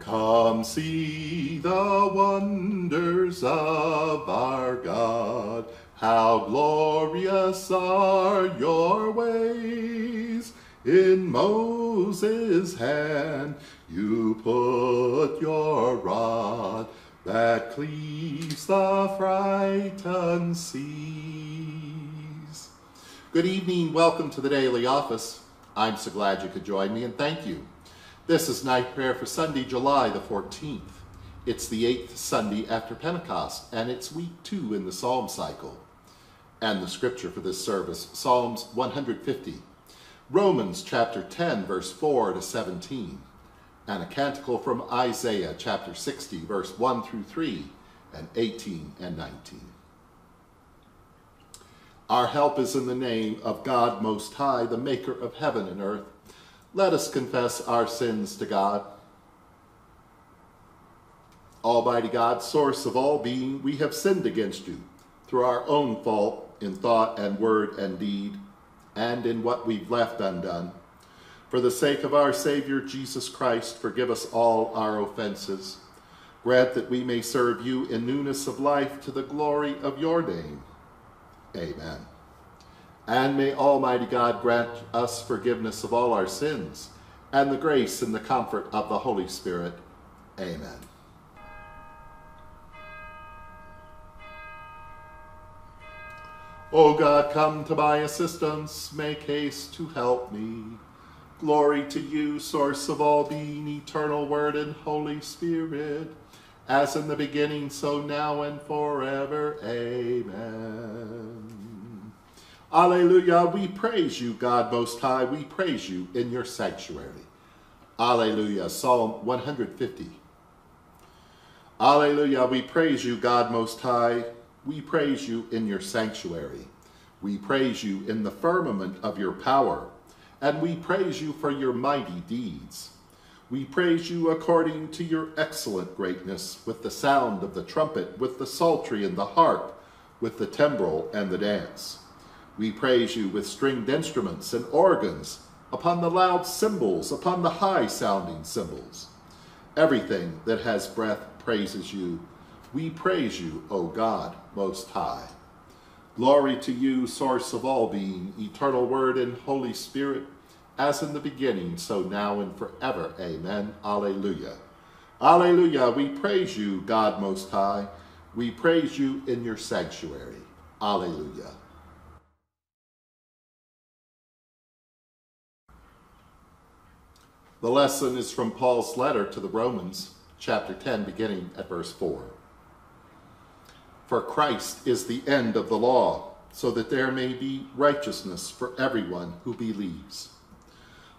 Come see the wonders of our God. How glorious are your ways. In Moses' hand you put your rod that cleaves the frightened seas. Good evening. Welcome to the Daily Office. I'm so glad you could join me and thank you. This is night prayer for Sunday, July the 14th. It's the eighth Sunday after Pentecost, and it's week two in the Psalm cycle. And the scripture for this service, Psalms 150, Romans chapter 10, verse 4 to 17, and a canticle from Isaiah chapter 60, verse 1 through 3, and 18 and 19. Our help is in the name of God Most High, the maker of heaven and earth. Let us confess our sins to God. Almighty God, source of all being, we have sinned against you through our own fault in thought and word and deed, and in what we've left undone. For the sake of our Savior Jesus Christ, forgive us all our offenses. Grant that we may serve you in newness of life to the glory of your name. Amen. And may Almighty God grant us forgiveness of all our sins and the grace and the comfort of the Holy Spirit. Amen. O God, come to my assistance, make haste to help me. Glory to you, source of all being, eternal word and Holy Spirit, as in the beginning, so now and forever. Amen. Alleluia. We praise you, God Most High. We praise you in your sanctuary. Alleluia. Psalm 150. Alleluia. We praise you, God Most High. We praise you in your sanctuary. We praise you in the firmament of your power. And we praise you for your mighty deeds. We praise you according to your excellent greatness, with the sound of the trumpet, with the psaltery and the harp, with the timbrel and the dance. We praise you with stringed instruments and organs, upon the loud cymbals, upon the high sounding cymbals. Everything that has breath praises you. We praise you, O God, Most High. Glory to you, source of all being, eternal word and Holy Spirit, as in the beginning, so now and forever. Amen. Alleluia. Alleluia. We praise you, God Most High. We praise you in your sanctuary. Alleluia. The lesson is from Paul's letter to the Romans, chapter 10, beginning at verse 4. For Christ is the end of the law, so that there may be righteousness for everyone who believes.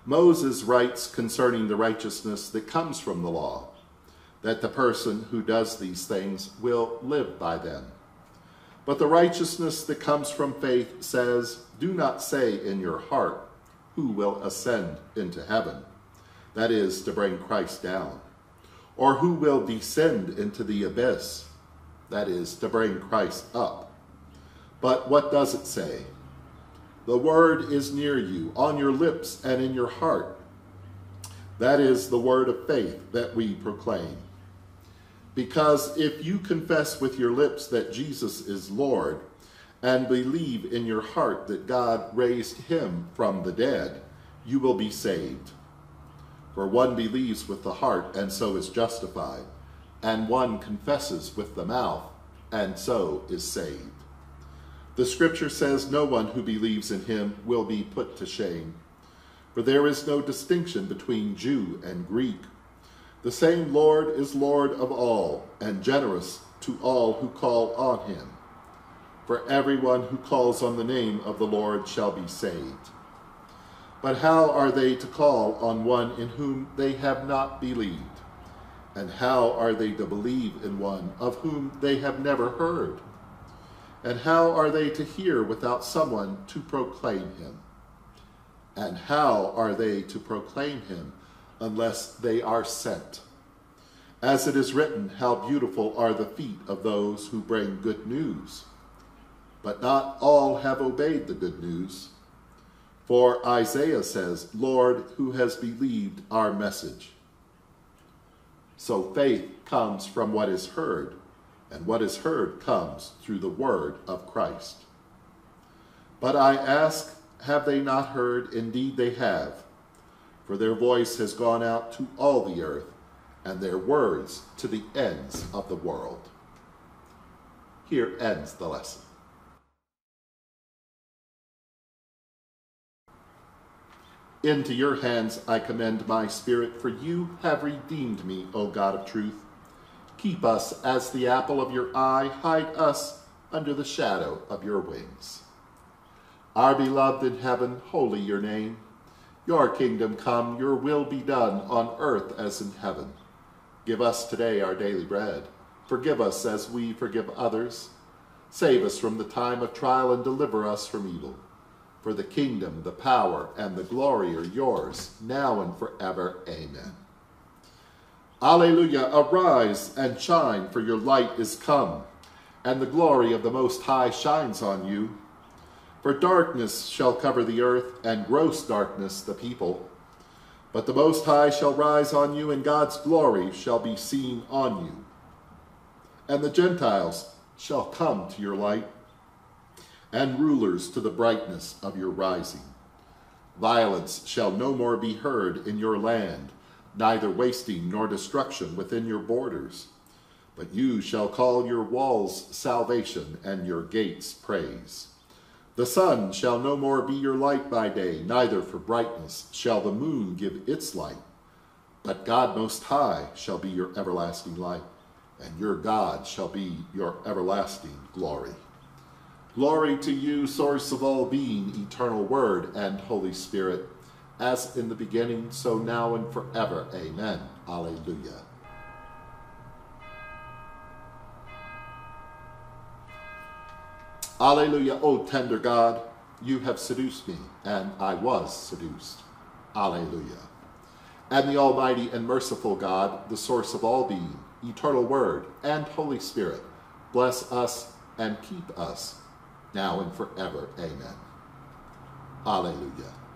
Moses writes concerning the righteousness that comes from the law, that the person who does these things will live by them. But the righteousness that comes from faith says, Do not say in your heart, Who will ascend into heaven? That is, to bring Christ down, or who will descend into the abyss, that is, to bring Christ up. But what does it say? The word is near you, on your lips and in your heart. That is the word of faith that we proclaim. Because if you confess with your lips that Jesus is Lord, and believe in your heart that God raised him from the dead, you will be saved. For one believes with the heart, and so is justified, and one confesses with the mouth, and so is saved. The scripture says no one who believes in him will be put to shame. For there is no distinction between Jew and Greek. The same Lord is Lord of all, and generous to all who call on him. For everyone who calls on the name of the Lord shall be saved. But how are they to call on one in whom they have not believed? And how are they to believe in one of whom they have never heard? And how are they to hear without someone to proclaim him? And how are they to proclaim him unless they are sent? As it is written, how beautiful are the feet of those who bring good news. But not all have obeyed the good news. For Isaiah says, Lord, who has believed our message? So faith comes from what is heard, and what is heard comes through the word of Christ. But I ask, have they not heard? Indeed they have. For their voice has gone out to all the earth, and their words to the ends of the world. Here ends the lesson. Into your hands I commend my spirit, for you have redeemed me, O God of truth. Keep us as the apple of your eye, hide us under the shadow of your wings. Our beloved in heaven, holy your name. Your kingdom come, your will be done on earth as in heaven. Give us today our daily bread. Forgive us as we forgive others. Save us from the time of trial and deliver us from evil. For the kingdom, the power, and the glory are yours, now and forever. Amen. Alleluia, arise and shine, for your light is come, and the glory of the Most High shines on you. For darkness shall cover the earth, and gross darkness the people. But the Most High shall rise on you, and God's glory shall be seen on you. And the Gentiles shall come to your light, and rulers to the brightness of your rising. Violence shall no more be heard in your land, neither wasting nor destruction within your borders. But you shall call your walls salvation, and your gates praise. The sun shall no more be your light by day, neither for brightness shall the moon give its light. But God Most High shall be your everlasting light, and your God shall be your everlasting glory. Glory to you, source of all being, eternal Word and Holy Spirit, as in the beginning, so now and forever. Amen. Alleluia. Alleluia, O tender God, you have seduced me, and I was seduced. Alleluia. And the Almighty and merciful God, the source of all being, eternal Word, and Holy Spirit, bless us and keep us, now and forever. Amen. Alleluia.